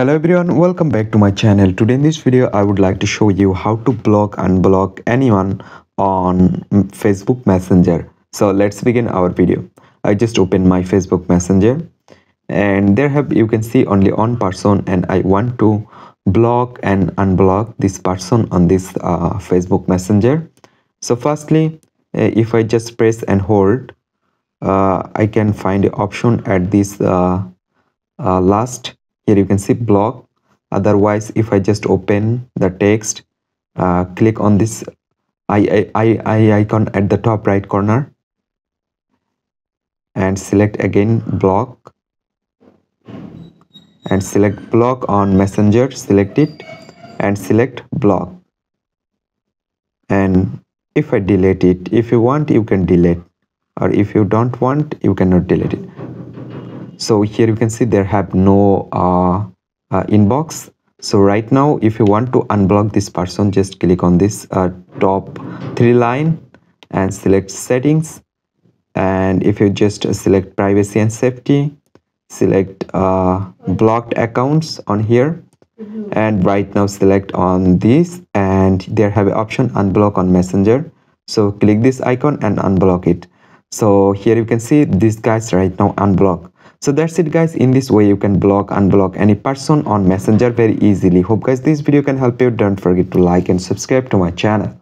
Hello everyone, welcome back to my channel. Today in this video, I would like to show you how to block and unblock anyone on Facebook Messenger. So let's begin our video. I just opened my Facebook Messenger and there have you can see only one person and I want to block and unblock this person on this uh, Facebook Messenger. So firstly, uh, if I just press and hold, uh, I can find the option at this uh, uh, last here you can see block. Otherwise if i just open the text uh, click on this I, I, I icon at the top right corner and select again block. And select block on messenger select it and select block. And if i delete it if you want you can delete. Or if you don't want you cannot delete it so here you can see there have no uh, uh, inbox. So right now if you want to unblock this person just click on this uh, top three line and select settings. And if you just select privacy and safety select uh, blocked accounts on here. And right now select on this and there have an option unblock on messenger. So click this icon and unblock it. So here you can see these guys right now unblock so that's it guys. In this way you can block unblock any person on messenger very easily. Hope guys this video can help you. Don't forget to like and subscribe to my channel